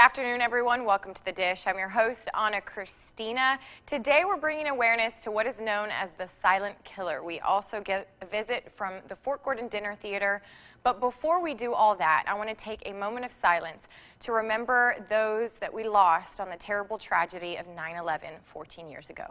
afternoon, everyone. Welcome to The Dish. I'm your host, Anna Christina. Today, we're bringing awareness to what is known as the silent killer. We also get a visit from the Fort Gordon Dinner Theater. But before we do all that, I want to take a moment of silence to remember those that we lost on the terrible tragedy of 9 11 14 years ago.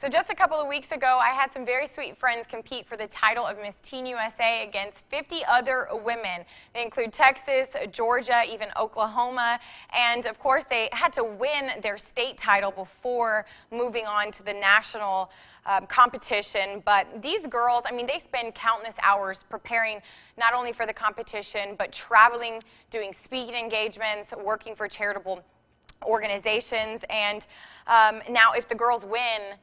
So just a couple of weeks ago, I had some very sweet friends compete for the title of Miss Teen USA against 50 other women. They include Texas, Georgia, even Oklahoma, and of course they had to win their state title before moving on to the national um, competition. But these girls, I mean, they spend countless hours preparing not only for the competition, but traveling, doing speaking engagements, working for charitable organizations. And um, now if the girls win,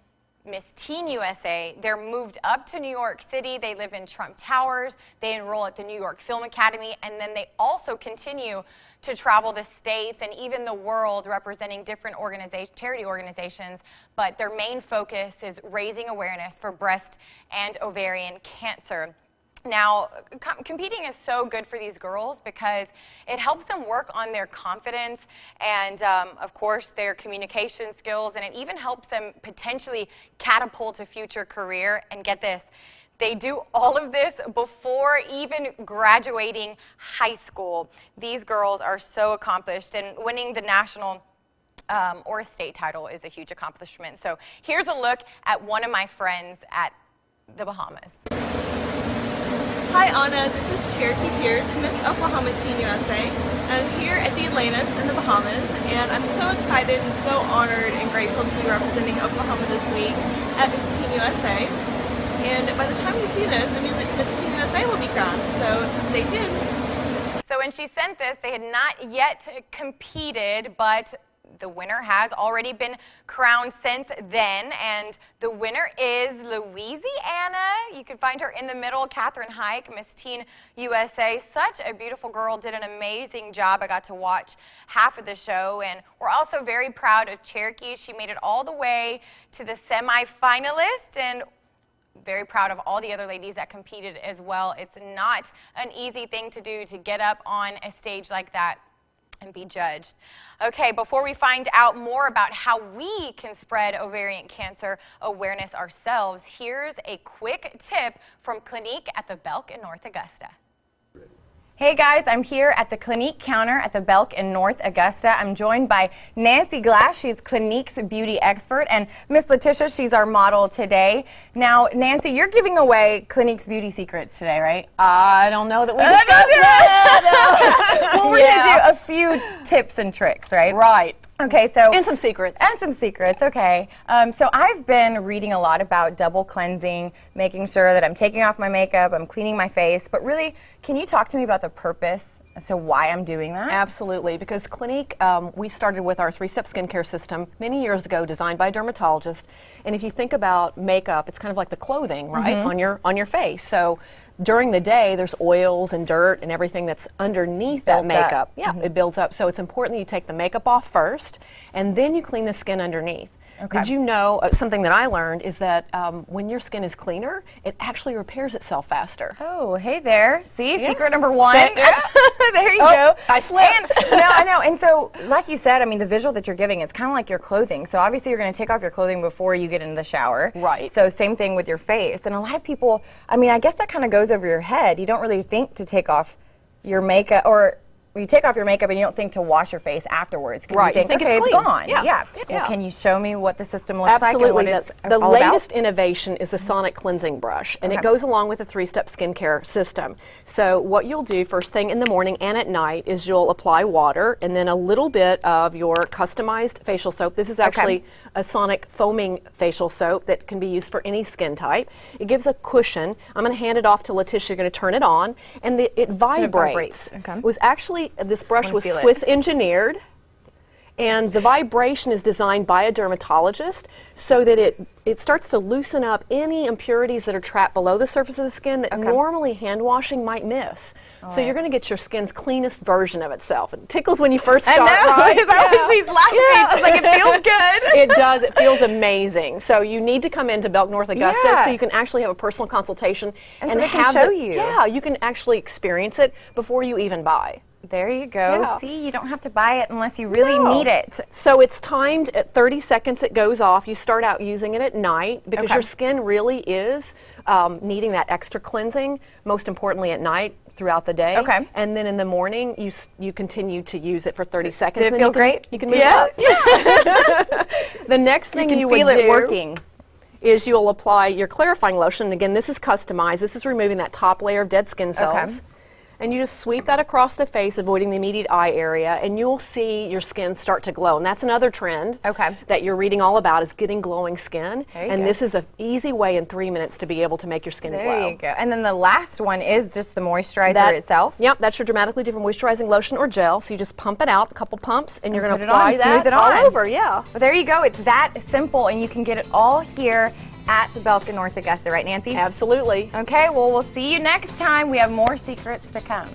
Miss Teen USA. They're moved up to New York City. They live in Trump Towers. They enroll at the New York Film Academy. And then they also continue to travel the states and even the world representing different organization, charity organizations. But their main focus is raising awareness for breast and ovarian cancer. Now, com competing is so good for these girls because it helps them work on their confidence and, um, of course, their communication skills, and it even helps them potentially catapult a future career. And get this, they do all of this before even graduating high school. These girls are so accomplished, and winning the national um, or state title is a huge accomplishment. So here's a look at one of my friends at the Bahamas. Hi Anna, this is Cherokee Pierce, Miss Oklahoma Teen USA. I'm here at the Atlantis in the Bahamas and I'm so excited and so honored and grateful to be representing Oklahoma this week at Miss Teen USA. And by the time you see this, I mean Miss Teen USA will be crowned, so stay tuned. So when she sent this, they had not yet competed, but the winner has already been crowned since then, and the winner is Louisiana. You can find her in the middle, Katherine Haik, Miss Teen USA. Such a beautiful girl, did an amazing job. I got to watch half of the show, and we're also very proud of Cherokee. She made it all the way to the semifinalist, and very proud of all the other ladies that competed as well. It's not an easy thing to do to get up on a stage like that and be judged. Okay, before we find out more about how we can spread ovarian cancer awareness ourselves, here's a quick tip from Clinique at the Belk in North Augusta. Hey guys, I'm here at the Clinique counter at the Belk in North Augusta. I'm joined by Nancy Glass. She's Clinique's beauty expert, and Miss Letitia, she's our model today. Now, Nancy, you're giving away Clinique's beauty secrets today, right? I don't know that we discussed that. well, we're yeah. gonna do a few tips and tricks, right? Right. Okay, so and some secrets. And some secrets. Okay. Um, so I've been reading a lot about double cleansing, making sure that I'm taking off my makeup, I'm cleaning my face. But really, can you talk to me about the purpose as to why I'm doing that? Absolutely, because Clinique, um, we started with our three-step skincare system many years ago, designed by a dermatologist. And if you think about makeup, it's kind of like the clothing, right, mm-hmm. on your on your face. So during the day, there's oils and dirt and everything that's underneath that makeup. Up. Yeah, mm-hmm. it builds up. So it's important that you take the makeup off first, and then you clean the skin underneath. Okay. Did you know uh, something that I learned is that um, when your skin is cleaner, it actually repairs itself faster. Oh, hey there. See, yeah. secret number one. there you oh, go. I slipped. And, no, I know. And so, like you said, I mean, the visual that you're giving, it's kind of like your clothing. So obviously, you're going to take off your clothing before you get into the shower. Right. So same thing with your face. And a lot of people, I mean, I guess that kind of goes over your head. You don't really think to take off your makeup or you take off your makeup and you don't think to wash your face afterwards because right. you think, you think okay, it's, it's gone. Yeah. yeah. yeah. Well, can you show me what the system looks Absolutely. like what the, the latest about? innovation is the mm-hmm. sonic cleansing brush, and okay. it goes along with the three-step skincare system. So what you'll do first thing in the morning and at night is you'll apply water and then a little bit of your customized facial soap. This is actually okay. a sonic foaming facial soap that can be used for any skin type. It gives a cushion. I'm going to hand it off to Letitia. You're going to turn it on, and the, it vibrates. It, vibrates. Okay. It was actually this brush was Swiss engineered And the vibration is designed by a dermatologist so that it, it starts to loosen up any impurities that are trapped below the surface of the skin that normally hand washing might miss. so you're going to get your skin's cleanest version of itself. It tickles when you first I start, know. right? Is that what she's laughing? She's like, it feels good. it does. It feels amazing. So you need to come into Belk North Augusta Yeah. so you can actually have a personal consultation And so they can show the- you. Yeah, you can actually experience it before you even buy. There you go. Yeah. See, you don't have to buy it unless you really No. need it. So it's timed at 30 seconds. It goes off. You start out using it at night because Okay. your skin really is um, needing that extra cleansing. Most importantly, at night throughout the day. Okay. And then in the morning, you you continue to use it for 30 seconds. Did it feel you can- great? You can move Yes. up. the next thing You you, feel would it do working. is you'll apply your clarifying lotion. And again, this is customized. This is removing that top layer of dead skin cells. Okay. And you just sweep that across the face, avoiding the immediate eye area, and you'll see your skin start to glow. And that's another trend Okay. that you're reading all about is getting glowing skin. And go. this is an easy way in three minutes to be able to make your skin There glow. you go. And then the last one is just the moisturizer That- itself. Yep, that's your dramatically different moisturizing lotion or gel. So you just pump it out, a couple pumps, and you're going to on, apply smooth that it all on. over. Yeah. Well, there you go. It's that simple, and you can get it all here at the Belka North Augusta, right, Nancy? Absolutely. Okay, well, we'll see you next time. We have more secrets to come.